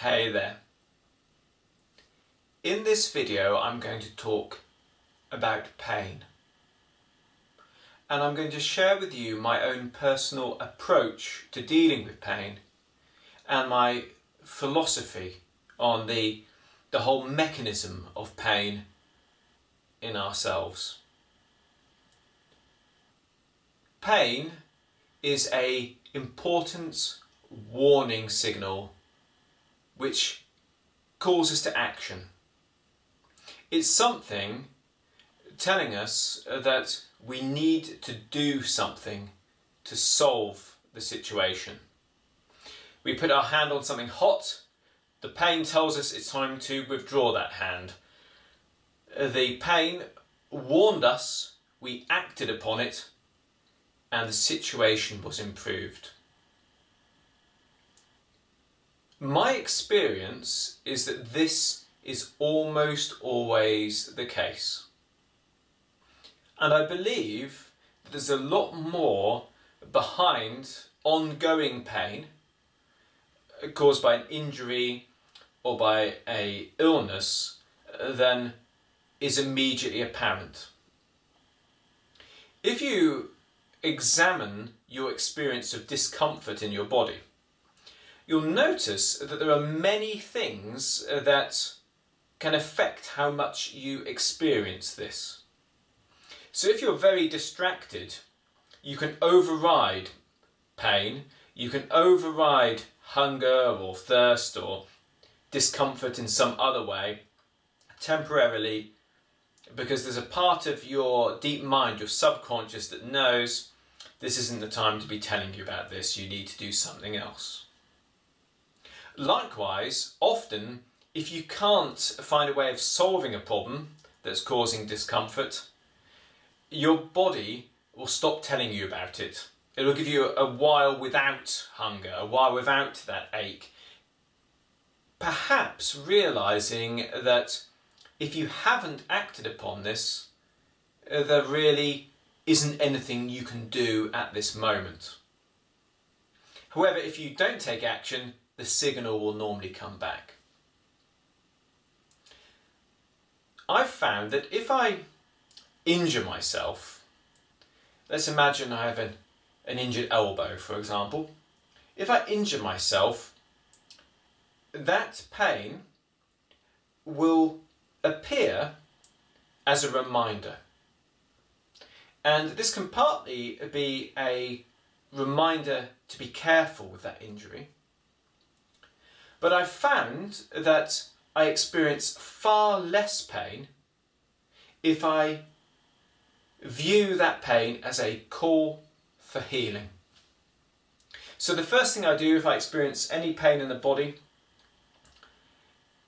Hey there. In this video I'm going to talk about pain and I'm going to share with you my own personal approach to dealing with pain and my philosophy on the, the whole mechanism of pain in ourselves. Pain is a important warning signal which calls us to action. It's something telling us that we need to do something to solve the situation. We put our hand on something hot, the pain tells us it's time to withdraw that hand. The pain warned us, we acted upon it, and the situation was improved. My experience is that this is almost always the case. And I believe there's a lot more behind ongoing pain uh, caused by an injury or by a illness uh, than is immediately apparent. If you examine your experience of discomfort in your body, you'll notice that there are many things uh, that can affect how much you experience this. So if you're very distracted, you can override pain, you can override hunger or thirst or discomfort in some other way temporarily because there's a part of your deep mind, your subconscious that knows this isn't the time to be telling you about this, you need to do something else. Likewise, often if you can't find a way of solving a problem that's causing discomfort, your body will stop telling you about it. It'll give you a while without hunger, a while without that ache. Perhaps realizing that if you haven't acted upon this, uh, there really isn't anything you can do at this moment. However, if you don't take action, the signal will normally come back. I've found that if I injure myself, let's imagine I have an, an injured elbow, for example. If I injure myself, that pain will appear as a reminder. And this can partly be a reminder to be careful with that injury. But I've found that I experience far less pain if I view that pain as a call for healing. So the first thing I do if I experience any pain in the body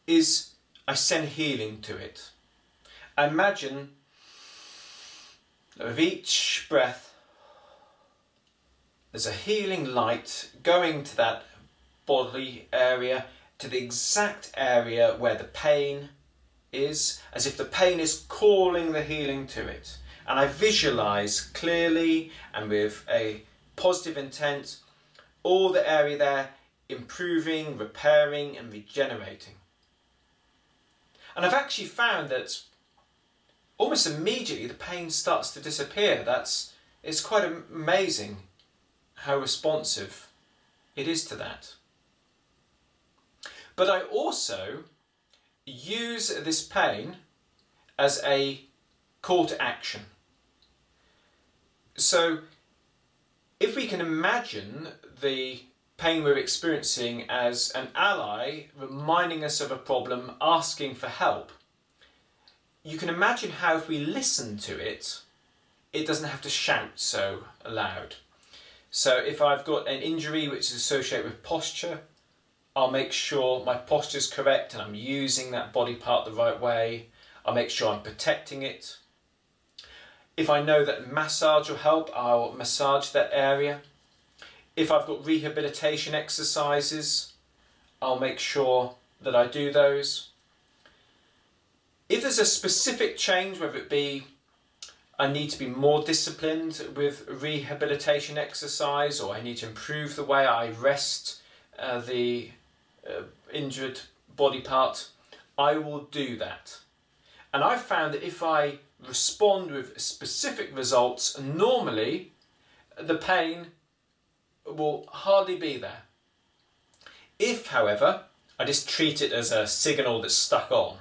is I send healing to it. I imagine that with each breath there's a healing light going to that bodily area to the exact area where the pain is, as if the pain is calling the healing to it. And I visualize clearly and with a positive intent all the area there improving, repairing, and regenerating. And I've actually found that almost immediately the pain starts to disappear. That's it's quite amazing how responsive it is to that. But I also use this pain as a call to action. So if we can imagine the pain we're experiencing as an ally reminding us of a problem, asking for help, you can imagine how if we listen to it, it doesn't have to shout so loud. So if I've got an injury which is associated with posture, I'll make sure my posture is correct and I'm using that body part the right way. I'll make sure I'm protecting it. If I know that massage will help, I'll massage that area. If I've got rehabilitation exercises, I'll make sure that I do those. If there's a specific change, whether it be I need to be more disciplined with rehabilitation exercise or I need to improve the way I rest uh, the uh, injured body part, I will do that. And I've found that if I respond with specific results, normally the pain will hardly be there. If, however, I just treat it as a signal that's stuck on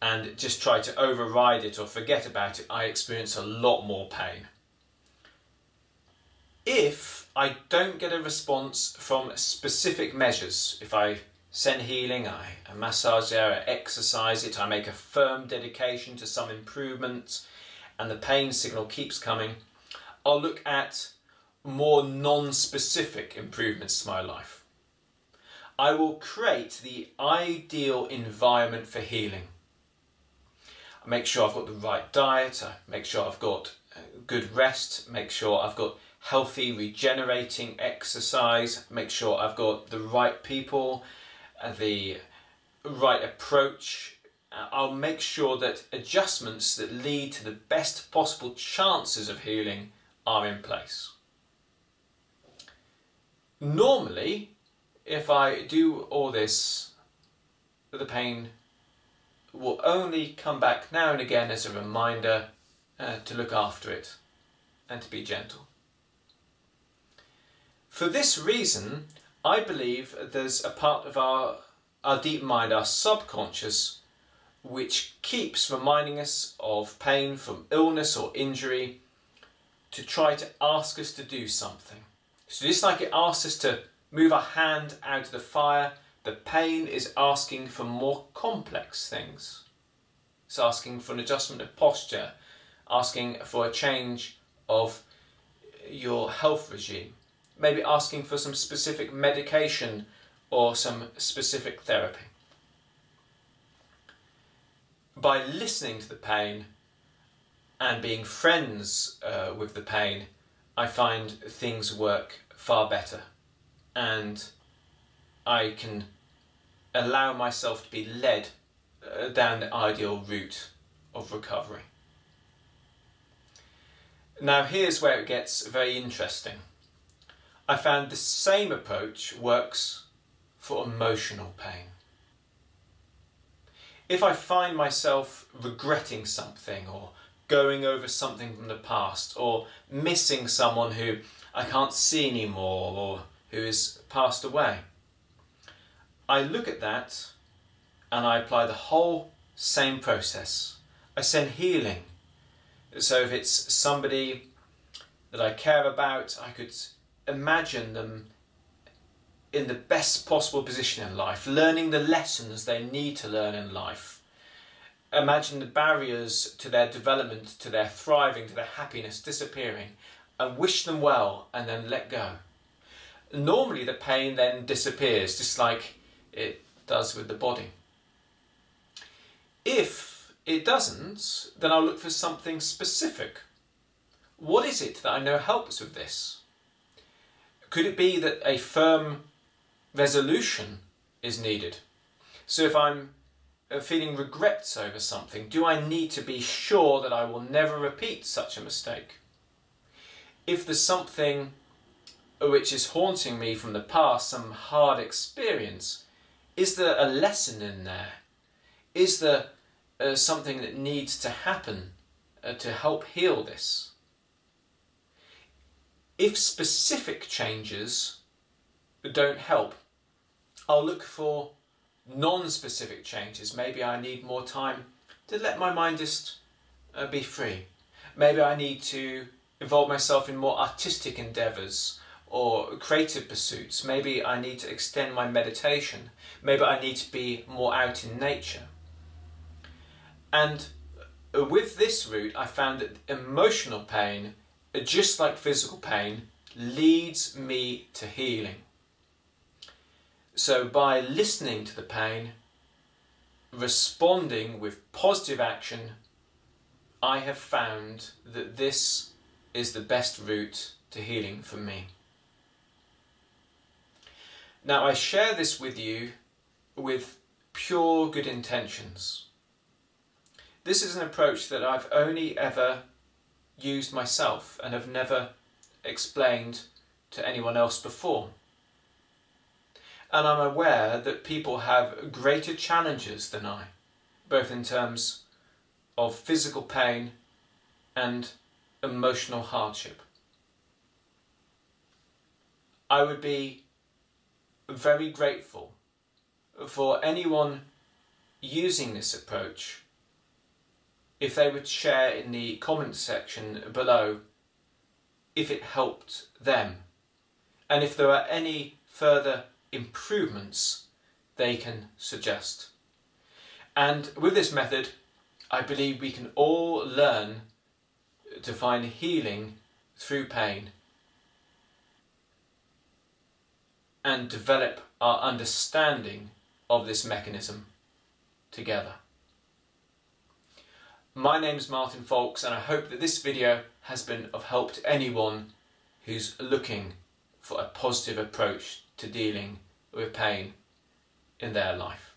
and just try to override it or forget about it, I experience a lot more pain. If I don't get a response from specific measures, if I send healing, I, massage there, I exercise it, I make a firm dedication to some improvement, and the pain signal keeps coming, I'll look at more non-specific improvements to my life. I will create the ideal environment for healing. I make sure I've got the right diet, I make sure I've got uh, good rest, make sure I've got healthy regenerating exercise, make sure I've got the right people, uh, the right approach. Uh, I'll make sure that adjustments that lead to the best possible chances of healing are in place. Normally, if I do all this, the pain will only come back now and again as a reminder uh, to look after it and to be gentle. For this reason, I believe there's a part of our, our deep mind, our subconscious, which keeps reminding us of pain from illness or injury to try to ask us to do something. So just like it asks us to move our hand out of the fire, the pain is asking for more complex things. It's asking for an adjustment of posture, asking for a change of your health regime, maybe asking for some specific medication or some specific therapy. By listening to the pain and being friends uh, with the pain, I find things work far better and I can allow myself to be led uh, down the ideal route of recovery. Now here's where it gets very interesting. I found the same approach works for emotional pain. If I find myself regretting something or going over something from the past or missing someone who I can't see anymore or who is passed away. I look at that and I apply the whole same process. I send healing. So if it's somebody that I care about, I could imagine them in the best possible position in life, learning the lessons they need to learn in life. Imagine the barriers to their development, to their thriving, to their happiness disappearing, and wish them well and then let go. Normally the pain then disappears just like it does with the body. If it doesn't, then I'll look for something specific. What is it that I know helps with this? Could it be that a firm resolution is needed? So if I'm uh, feeling regrets over something, do I need to be sure that I will never repeat such a mistake? if there's something which is haunting me from the past, some hard experience, is there a lesson in there? Is there uh, something that needs to happen uh, to help heal this? If specific changes don't help, I'll look for non-specific changes. Maybe I need more time to let my mind just uh, be free. Maybe I need to involve myself in more artistic endeavours or creative pursuits. Maybe I need to extend my meditation. Maybe I need to be more out in nature. And uh, with this route, I found that emotional pain, just like physical pain, leads me to healing. So by listening to the pain, responding with positive action, I have found that this is the best route to healing for me. Now, I share this with you with pure good intentions. This is an approach that I've only ever used myself and have never explained to anyone else before. and I'm aware that people have greater challenges than I, both in terms of physical pain and emotional hardship. I would be very grateful for anyone using this approach if they would share in the comments section below if it helped them and if there are any further improvements they can suggest. And with this method, I believe we can all learn to find healing through pain and develop our understanding of this mechanism together. My name is Martin Faulks and I hope that this video has been of help to anyone who's looking for a positive approach to dealing with pain in their life.